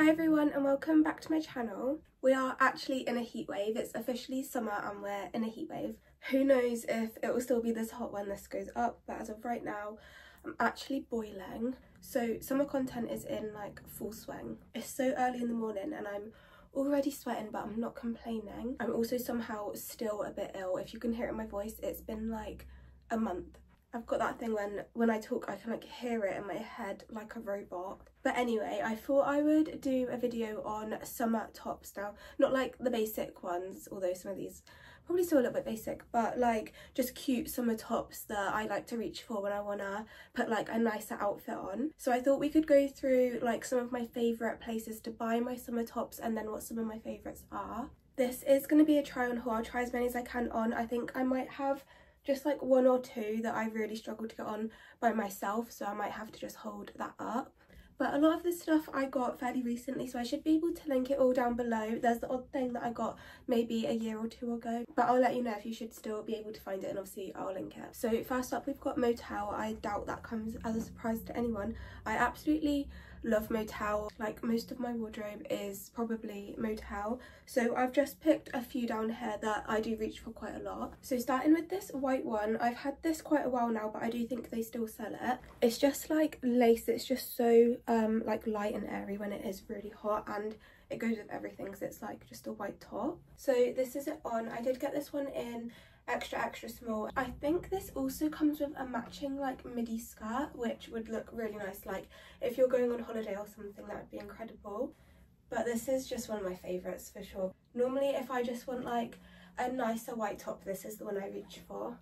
Hi everyone and welcome back to my channel. We are actually in a heat wave. It's officially summer and we're in a heat wave. Who knows if it will still be this hot when this goes up but as of right now I'm actually boiling. So summer content is in like full swing. It's so early in the morning and I'm already sweating but I'm not complaining. I'm also somehow still a bit ill. If you can hear it in my voice it's been like a month I've got that thing when when I talk I can like hear it in my head like a robot. But anyway, I thought I would do a video on summer tops now. Not like the basic ones, although some of these probably still a little bit basic, but like just cute summer tops that I like to reach for when I wanna put like a nicer outfit on. So I thought we could go through like some of my favourite places to buy my summer tops and then what some of my favourites are. This is going to be a try on haul. I'll try as many as I can on. I think I might have just like one or two that I really struggled to get on by myself so I might have to just hold that up. But a lot of this stuff I got fairly recently so I should be able to link it all down below. There's the odd thing that I got maybe a year or two ago but I'll let you know if you should still be able to find it and obviously I'll link it so first up we've got Motel. I doubt that comes as a surprise to anyone. I absolutely love Motel. Like most of my wardrobe is probably Motel. So I've just picked a few down here that I do reach for quite a lot. So starting with this white one, I've had this quite a while now, but I do think they still sell it. It's just like lace. It's just so um like light and airy when it is really hot and it goes with everything because it's like just a white top. So this is it on. I did get this one in extra extra small i think this also comes with a matching like midi skirt which would look really nice like if you're going on holiday or something that would be incredible but this is just one of my favorites for sure normally if i just want like a nicer white top this is the one i reach for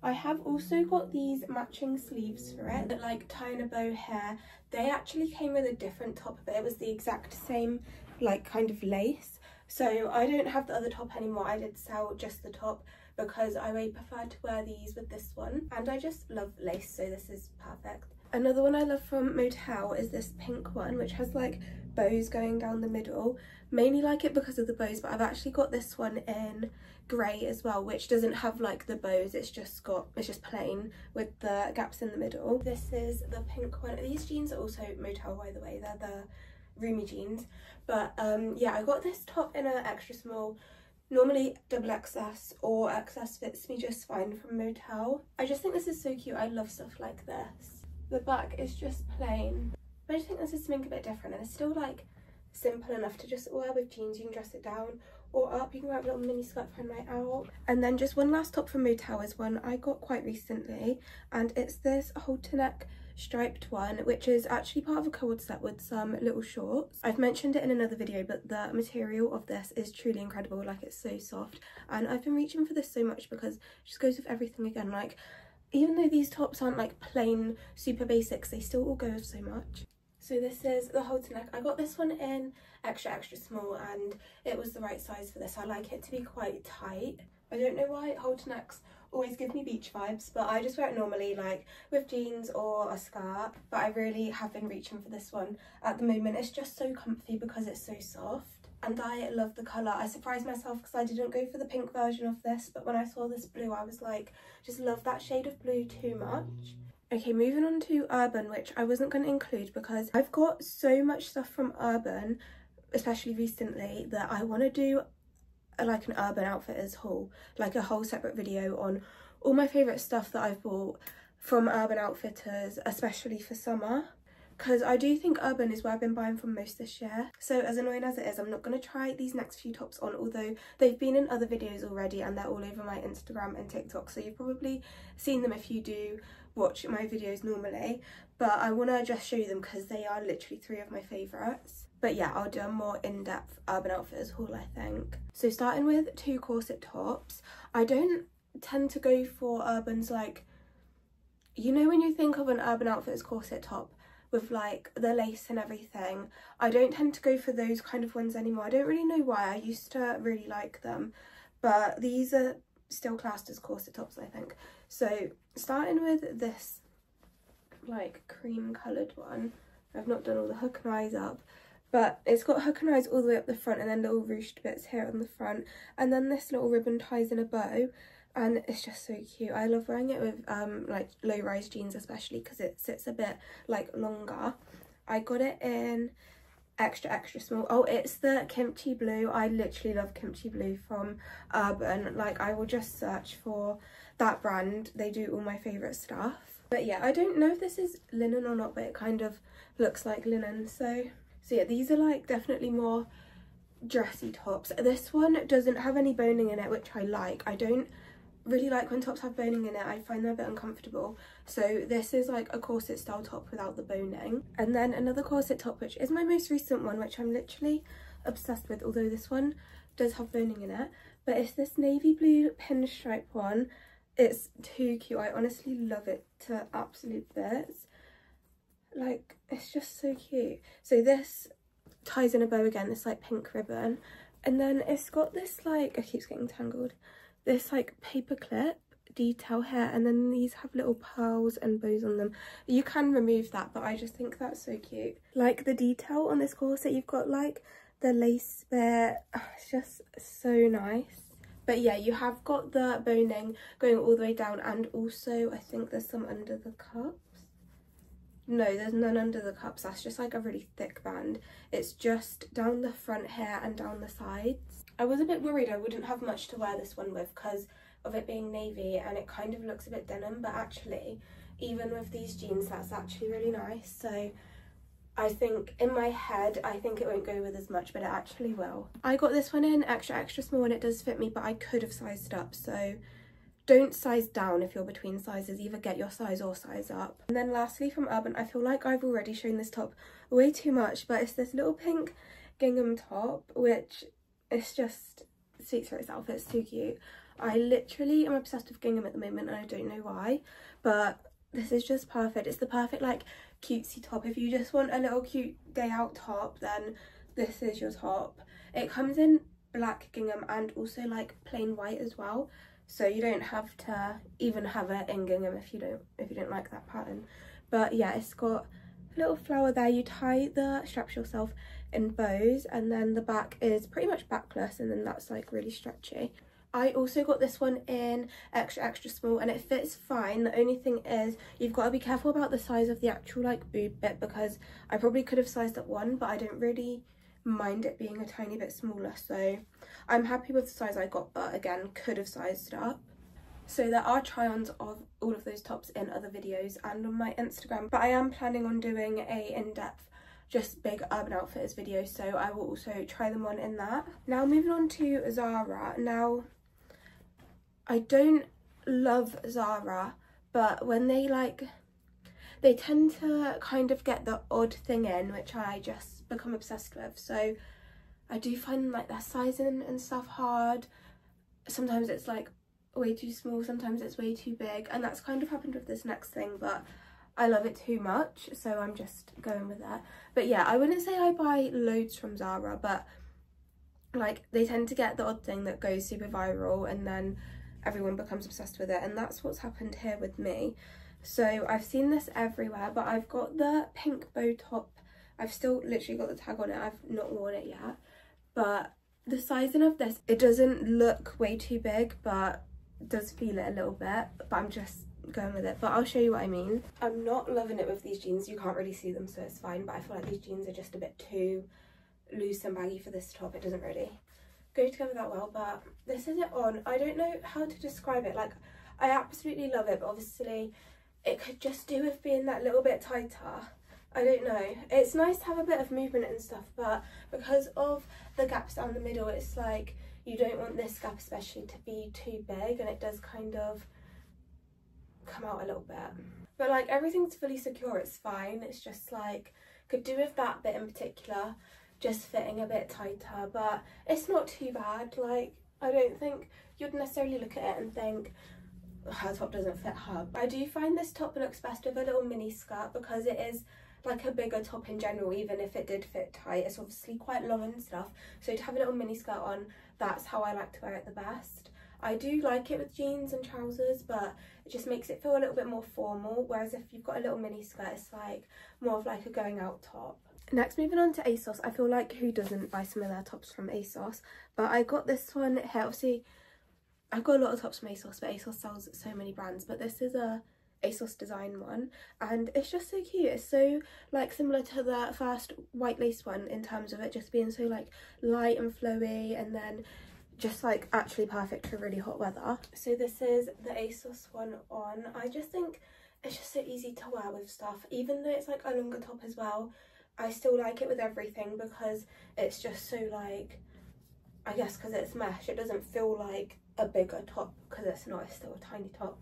I have also got these matching sleeves for it that like tie in a bow here. They actually came with a different top but it was the exact same like kind of lace. So I don't have the other top anymore. I did sell just the top because I really prefer to wear these with this one and I just love lace so this is perfect. Another one I love from Motel is this pink one which has like bows going down the middle. Mainly like it because of the bows but I've actually got this one in grey as well which doesn't have like the bows it's just got it's just plain with the gaps in the middle. This is the pink one. These jeans are also Motel by the way they're the roomy jeans but um yeah I got this top in an extra small Normally double XS or XS fits me just fine from Motel. I just think this is so cute. I love stuff like this. The back is just plain. I just think this is something a bit different and it's still like simple enough to just wear with jeans. You can dress it down or up. You can wear a little mini skirt for a night out. And then just one last top from Motel is one I got quite recently and it's this halter neck striped one which is actually part of a cord set with some little shorts. I've mentioned it in another video but the material of this is truly incredible. Like it's so soft. And i've been reaching for this so much because it just goes with everything again. Like even though these tops aren't like plain super basics they still all go with so much. So this is the halter neck. I got this one in extra extra small and it was the right size for this. I like it to be quite tight. I don't know why halter necks always give me beach vibes but I just wear it normally like with jeans or a skirt but I really have been reaching for this one at the moment it's just so comfy because it's so soft and I love the colour. I surprised myself because I didn't go for the pink version of this but when I saw this blue I was like just love that shade of blue too much. Okay, moving on to Urban, which I wasn't going to include because I've got so much stuff from Urban, especially recently, that I want to do like an urban outfitters haul like a whole separate video on all my favorite stuff that i've bought from urban outfitters especially for summer because I do think Urban is where I've been buying from most this year. So as annoying as it is, I'm not going to try these next few tops on, although they've been in other videos already and they're all over my Instagram and TikTok. So you've probably seen them if you do watch my videos normally. But I want to just show you them because they are literally three of my favourites. But yeah, I'll do a more in-depth Urban Outfitters haul, I think. So starting with two corset tops, I don't tend to go for Urban's like, you know when you think of an Urban Outfitters corset top with like the lace and everything, I don't tend to go for those kind of ones anymore. I don't really know why, I used to really like them. But these are still classed as corset tops, I think. So starting with this like cream coloured one, I've not done all the hook and eyes up but it's got hook and eyes all the way up the front and then little ruched bits here on the front. And then this little ribbon ties in a bow. And it's just so cute. I love wearing it with um like low rise jeans especially because it sits a bit like longer. I got it in extra extra small. Oh it's the kimchi blue. I literally love kimchi blue from urban. Like i will just search for that brand. They do all my favorite stuff. But yeah i don't know if this is linen or not but it kind of looks like linen. So so yeah these are like definitely more dressy tops. This one doesn't have any boning in it which i like. I don't really like when tops have boning in it. I find them a bit uncomfortable. So this is like a corset style top without the boning. And then another corset top which is my most recent one which i'm literally obsessed with although this one does have boning in it. But it's this navy blue pinstripe one. It's too cute. I honestly love it to absolute bits like it's just so cute. So this ties in a bow again this like pink ribbon. And then it's got this like it keeps getting tangled. This like paper clip detail here and then these have little pearls and bows on them. You can remove that but i just think that's so cute. Like the detail on this corset you've got like the lace bit. Ah, it's just so nice. But yeah you have got the boning going all the way down and also i think there's some under the cups no there's none under the cups. That's just like a really thick band. It's just down the front here and down the sides. I was a bit worried I wouldn't have much to wear this one with because of it being navy and it kind of looks a bit denim but actually even with these jeans that's actually really nice. So I think in my head I think it won't go with as much but it actually will. I got this one in extra extra small and it does fit me but I could have sized up. So don't size down if you're between sizes either get your size or size up. And then lastly from urban i feel like i've already shown this top way too much but it's this little pink gingham top which it's just speaks for itself it's too cute. I literally am obsessed with gingham at the moment and i don't know why but this is just perfect. It's the perfect like cutesy top. If you just want a little cute day out top then this is your top. It comes in black gingham and also like plain white as well so you don't have to even have it in gingham if you don't if you don't like that pattern but yeah it's got a little flower there you tie the straps yourself in bows and then the back is pretty much backless and then that's like really stretchy. I also got this one in extra extra small and it fits fine. The only thing is you've got to be careful about the size of the actual like boob bit because I probably could have sized up one but I don't really mind it being a tiny bit smaller so I'm happy with the size I got but again could have sized it up. So there are try-ons of all of those tops in other videos and on my Instagram but I am planning on doing a in-depth just big Urban Outfitters video so I will also try them on in that. Now moving on to Zara. Now, I don't love Zara, but when they like, they tend to kind of get the odd thing in, which I just become obsessed with. So I do find like their sizing and stuff hard. Sometimes it's like way too small, sometimes it's way too big, and that's kind of happened with this next thing, but I love it too much so I'm just going with that but yeah I wouldn't say I buy loads from Zara but like they tend to get the odd thing that goes super viral and then everyone becomes obsessed with it and that's what's happened here with me so I've seen this everywhere but I've got the pink bow top. I've still literally got the tag on it. I've not worn it yet. But the sizing of this it doesn't look way too big but does feel it a little bit. But I'm just going with it. But I'll show you what I mean. I'm not loving it with these jeans. You can't really see them so it's fine. But I feel like these jeans are just a bit too loose and baggy for this top. It doesn't really go together that well. But this is it on. I don't know how to describe it. Like I absolutely love it but obviously it could just do with being that little bit tighter I don't know it's nice to have a bit of movement and stuff but because of the gaps down the middle it's like you don't want this gap especially to be too big and it does kind of come out a little bit. But like everything's fully secure, it's fine. It's just like, could do with that bit in particular, just fitting a bit tighter, but it's not too bad. Like, I don't think you'd necessarily look at it and think, her top doesn't fit her. I do find this top looks best with a little mini skirt because it is like a bigger top in general even if it did fit tight. It's obviously quite long and stuff. So to have a little mini skirt on that's how I like to wear it the best. I do like it with jeans and trousers but it just makes it feel a little bit more formal whereas if you've got a little mini skirt it's like more of like a going out top. Next moving on to ASOS, I feel like who doesn't buy some of their tops from ASOS? But I got this one here. Obviously I've got a lot of tops from ASOS but ASOS sells so many brands but this is a ASOS design one and it's just so cute. It's so like similar to the first white lace one in terms of it just being so like light and flowy and then just like actually perfect for really hot weather. So this is the ASOS one on. I just think it's just so easy to wear with stuff even though it's like a longer top as well. I still like it with everything because it's just so like I guess because it's mesh it doesn't feel like a bigger top because it's not it's still a tiny top.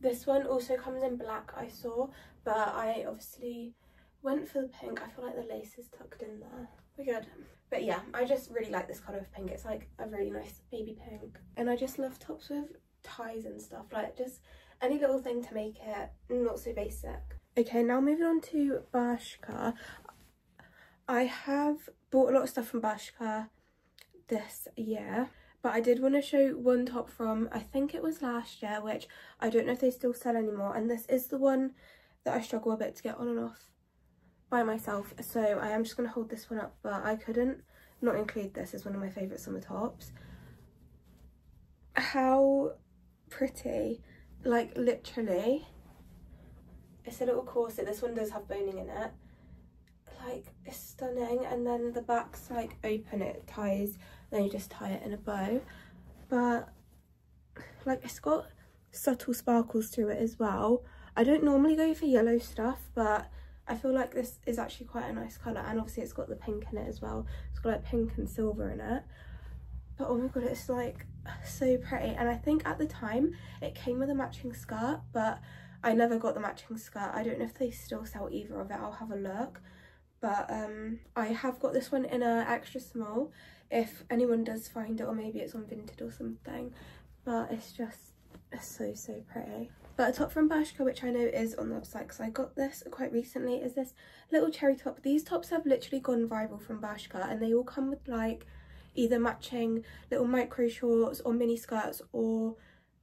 This one also comes in black I saw but I obviously went for the pink. I feel like the lace is tucked in there. We're good. But yeah I just really like this colour of pink. It's like a really nice baby pink. And I just love tops with ties and stuff like just any little thing to make it not so basic. Okay now moving on to Bershka. I have bought a lot of stuff from Bershka this year but I did want to show one top from I think it was last year which I don't know if they still sell anymore and this is the one that I struggle a bit to get on and off by myself so I am just going to hold this one up but I couldn't not include this as one of my favourite summer tops. How pretty like literally it's a little corset this one does have boning in it like it's stunning and then the back's like open it ties then you just tie it in a bow. But like it's got subtle sparkles to it as well. I don't normally go for yellow stuff but i feel like this is actually quite a nice color and obviously it's got the pink in it as well. It's got like pink and silver in it. But oh my god it's like so pretty. And i think at the time it came with a matching skirt but i never got the matching skirt. I don't know if they still sell either of it. I'll have a look but um i have got this one in a extra small. If anyone does find it or maybe it's on Vinted or something. But it's just so so pretty. But a top from Bershka which I know is on the website because I got this quite recently is this little cherry top. These tops have literally gone viral from Bershka and they all come with like either matching little micro shorts or mini skirts or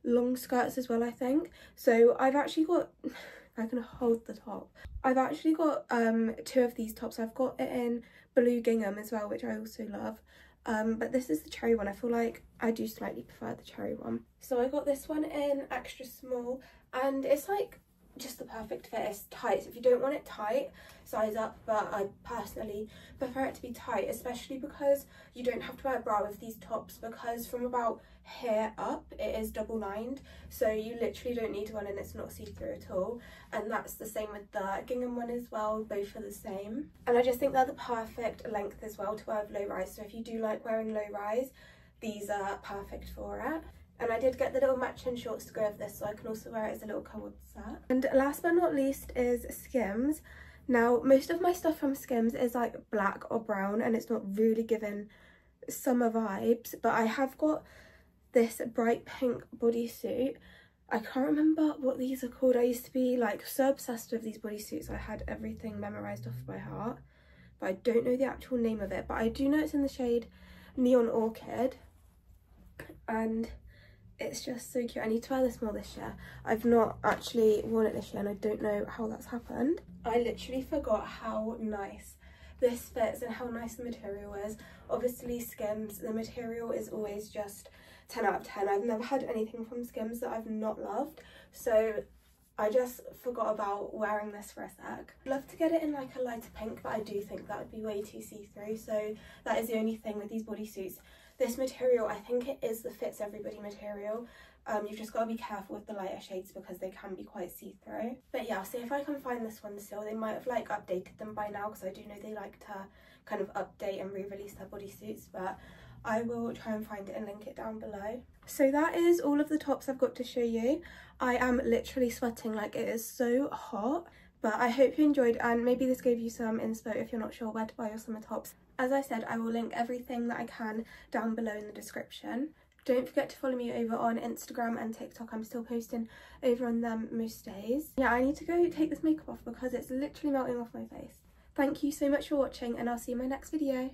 long skirts as well I think. So I've actually got I can hold the top I've actually got um two of these tops I've got it in blue gingham as well which I also love um, but this is the cherry one. I feel like I do slightly prefer the cherry one. So I got this one in extra small and it's like just the perfect fit. It's tight. So if you don't want it tight, size up. But I personally prefer it to be tight, especially because you don't have to wear a bra with these tops because from about here up it is double lined so you literally don't need one and it's not see-through at all and that's the same with the gingham one as well both are the same and I just think they're the perfect length as well to wear with low rise so if you do like wearing low rise these are perfect for it and I did get the little matching shorts to go with this so I can also wear it as a little covered set. And last but not least is Skims. Now most of my stuff from Skims is like black or brown and it's not really giving summer vibes but I have got this bright pink bodysuit. I can't remember what these are called. I used to be like so obsessed with these bodysuits. I had everything memorized off by heart but I don't know the actual name of it but I do know it's in the shade Neon Orchid and it's just so cute. I need to wear this more this year. I've not actually worn it this year and I don't know how that's happened. I literally forgot how nice this fits and how nice the material is. Obviously Skims, the material is always just 10 out of 10. I've never had anything from Skims that I've not loved. So I just forgot about wearing this for a sec. I'd love to get it in like a lighter pink, but I do think that would be way too see-through. So that is the only thing with these bodysuits. This material, I think it is the fits everybody material. Um, you've just got to be careful with the lighter shades because they can be quite see-through. But yeah, I'll see if I can find this one still. They might have like updated them by now because I do know they like to kind of update and re-release their bodysuits. But I will try and find it and link it down below. So that is all of the tops I've got to show you. I am literally sweating like it is so hot but I hope you enjoyed and maybe this gave you some inspo if you're not sure where to buy your summer tops. As I said, I will link everything that I can down below in the description. Don't forget to follow me over on Instagram and TikTok. I'm still posting over on them most days. Yeah, I need to go take this makeup off because it's literally melting off my face. Thank you so much for watching and I'll see you in my next video.